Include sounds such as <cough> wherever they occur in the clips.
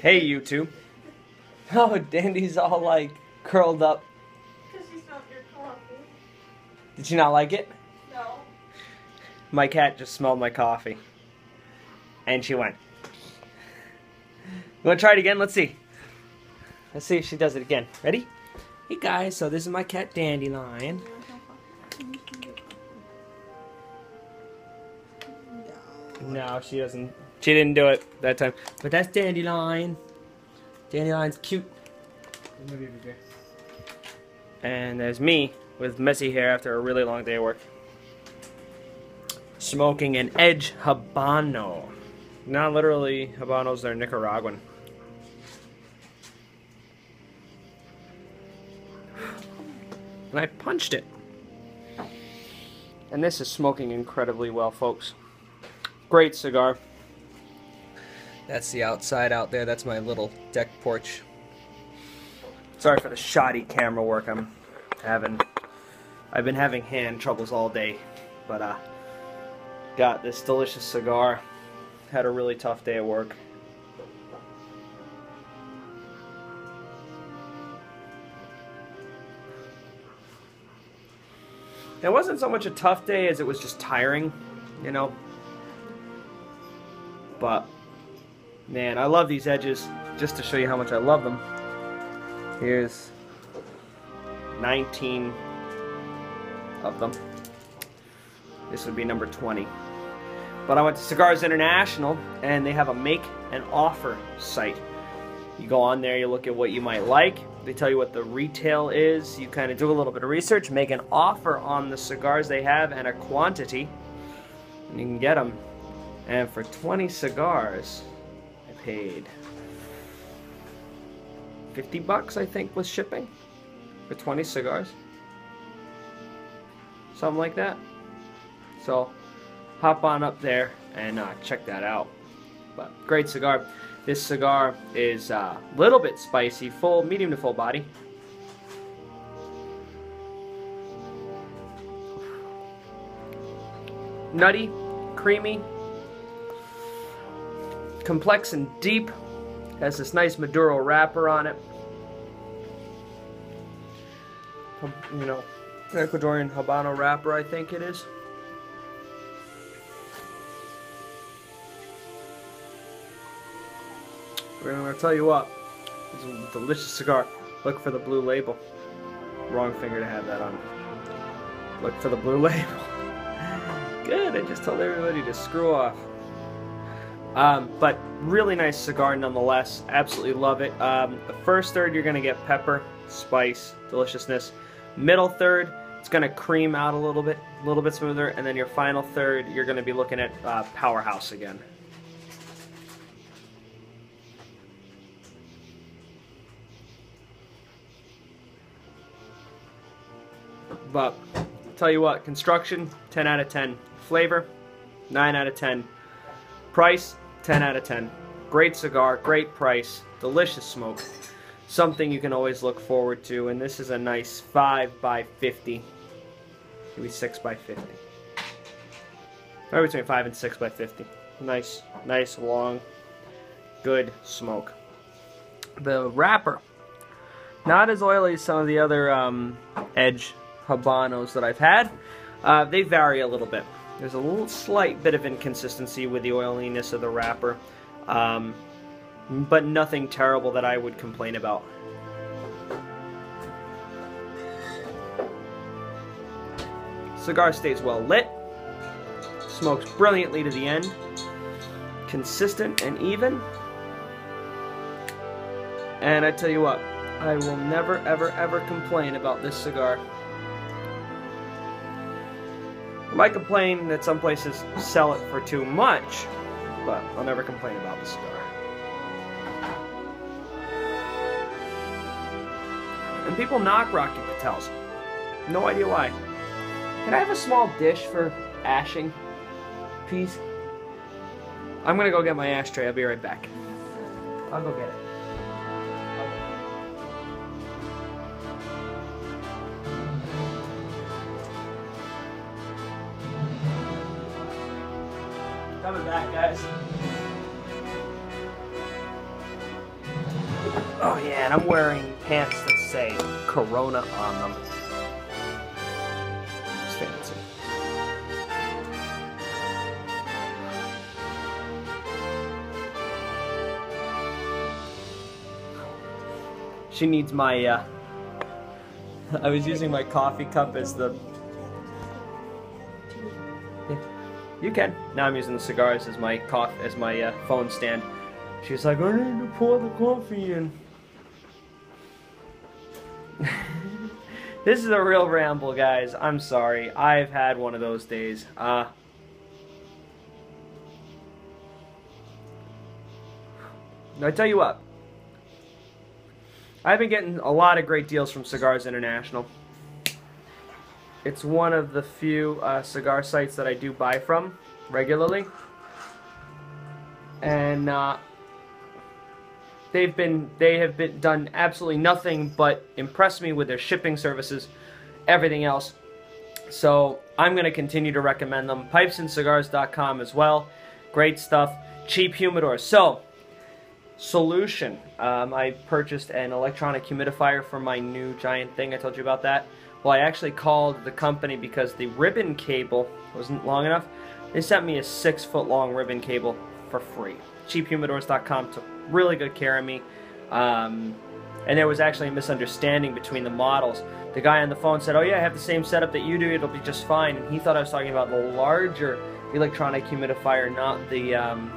Hey, you two. <laughs> Oh, Dandy's all like curled up. Because she smelled your coffee. Did you not like it? No. My cat just smelled my coffee. And she went. You want to try it again? Let's see. Let's see if she does it again. Ready? Hey guys, so this is my cat Dandelion. No, she doesn't. She didn't do it that time. But that's Dandelion. Dandelion's cute. And there's me with messy hair after a really long day of work. Smoking an Edge Habano. Not literally Habanos, they're Nicaraguan. And I punched it. And this is smoking incredibly well, folks. Great cigar. That's the outside out there. That's my little deck porch. Sorry for the shoddy camera work I'm having. I've been having hand troubles all day, but uh, got this delicious cigar. Had a really tough day at work. It wasn't so much a tough day as it was just tiring, you know. But man, I love these edges. Just to show you how much I love them. Here's 19 of them. This would be number 20. But I went to Cigars International and they have a make and offer site. You go on there, you look at what you might like. They tell you what the retail is. You kind of do a little bit of research, make an offer on the cigars they have and a quantity, and you can get them. And for 20 cigars, paid 50 bucks, I think, with shipping for 20 cigars. Something like that. So, hop on up there and uh, check that out. But great cigar. This cigar is a uh, little bit spicy, full, medium to full body. Nutty, creamy, complex and deep. Has this nice Maduro wrapper on it. You know, Ecuadorian Habano wrapper, I think it is. I'm gonna tell you what, it's a delicious cigar. Look for the blue label. Wrong finger to have that on. Look for the blue <laughs> label. Good, I just told everybody to screw off. Um, but really nice cigar nonetheless. Absolutely love it. Um, the first third, you're gonna get pepper, spice, deliciousness. Middle third, it's gonna cream out a little bit, a little bit smoother, and then your final third, you're gonna be looking at uh, powerhouse again. But tell you what, construction 10 out of 10. Flavor 9 out of 10. Price 10 out of 10. Great cigar, great price, delicious smoke. Something you can always look forward to, and this is a nice 5 by 50. Maybe 6 by 50. Or between 5 and 6 by 50. Nice, nice, long, good smoke. The wrapper. Not as oily as some of the other um, Edge Habanos that I've had. Uh, they vary a little bit. There's a little slight bit of inconsistency with the oiliness of the wrapper, um, but nothing terrible that I would complain about. Cigar stays well lit, smokes brilliantly to the end, consistent and even. And I tell you what, I will never, ever, ever complain about this cigar. I might complain that some places sell it for too much, but I'll never complain about the cigar. And people knock Rocky Patels. No idea why. Can I have a small dish for ashing, please? I'm gonna go get my ashtray. I'll be right back. I'll go get it. Coming back, guys. Oh yeah, and I'm wearing pants that say Corona on them. It's fancy. She needs my, uh, <laughs> I was using my coffee cup as the, you can. Now I'm using the cigars as my cough, as my uh, phone stand. She's like, I need to pour the coffee in. <laughs> this is a real ramble, guys. I'm sorry. I've had one of those days. Uh, I tell you what. I've been getting a lot of great deals from Cigars International. It's one of the few uh, cigar sites that I do buy from regularly. And uh, they've been they have been done absolutely nothing but impress me with their shipping services, everything else. So I'm going to continue to recommend them. Pipesandcigars.com as well. Great stuff. Cheap humidors. So, solution. Um, I purchased an electronic humidifier for my new giant thing. I told you about that. Well, I actually called the company because the ribbon cable wasn't long enough. They sent me a six foot long ribbon cable for free. CheapHumidors.com took really good care of me. Um, and there was actually a misunderstanding between the models. The guy on the phone said, Oh, yeah, I have the same setup that you do, it'll be just fine. And he thought I was talking about the larger electronic humidifier, not the um,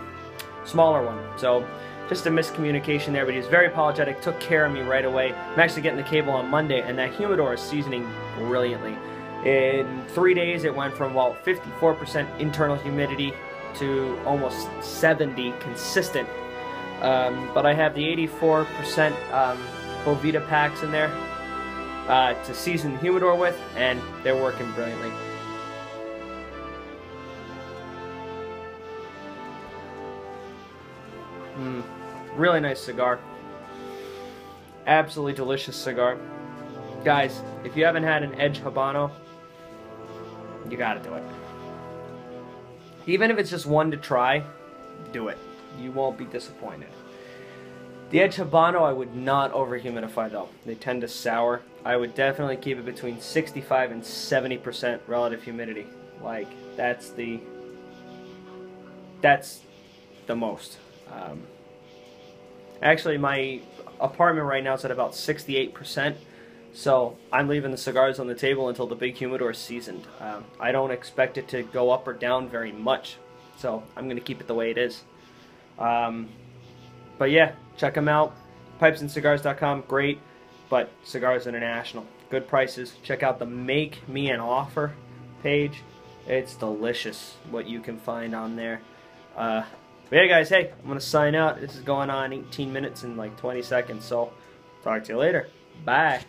smaller one. So, just a miscommunication there, but he was very apologetic, took care of me right away. I'm actually getting the cable on Monday, and that humidor is seasoning brilliantly. In three days, it went from about 54% internal humidity to almost 70 consistent. Um, but I have the 84% um, Boveda packs in there uh, to season the humidor with, and they're working brilliantly. Really nice cigar. Absolutely delicious cigar. Guys, if you haven't had an Edge Habano, you gotta do it. Even if it's just one to try, do it. You won't be disappointed. The Edge Habano I would not over humidify though. They tend to sour. I would definitely keep it between 65 and 70% relative humidity. Like that's the that's the most. Um, actually, my apartment right now is at about 68%. So I'm leaving the cigars on the table until the big humidor is seasoned. Um, I don't expect it to go up or down very much. So I'm going to keep it the way it is. Um, but yeah, check them out. Pipesandcigars.com, great. But Cigars International, good prices. Check out the Make Me an Offer page. It's delicious what you can find on there. Uh, but yeah, guys, hey, I'm going to sign out. This is going on 18 minutes and like 20 seconds. So talk to you later. Bye.